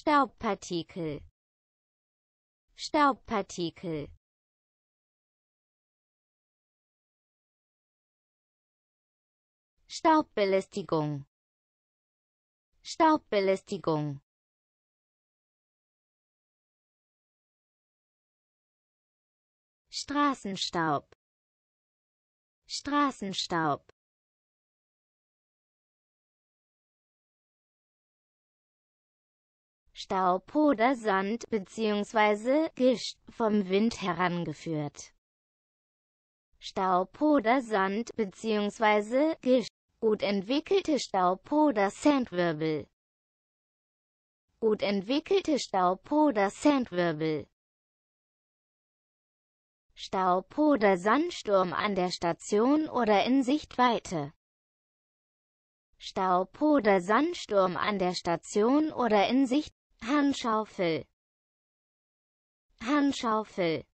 Staubpartikel. Staubpartikel. Staubbelästigung. Staubbelästigung. Straßenstaub. Straßenstaub Staub oder Sand bzw. Gischt vom Wind herangeführt. Staub oder Sand bzw. Gischt Gut entwickelte Staub oder Sandwirbel Gut entwickelte Staub oder Sandwirbel Staub oder Sandsturm an der Station oder in Sichtweite Staub oder Sandsturm an der Station oder in Sicht Handschaufel. Handschaufel